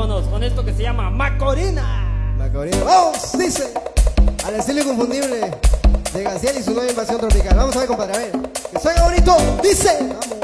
Vámonos con esto que se llama Macorina. Macorina. Vamos, dice. Al estilo inconfundible de Gaciel y su nueva invasión tropical. Vamos a ver, compadre. A ver. Que suena bonito. Dice. Vamos.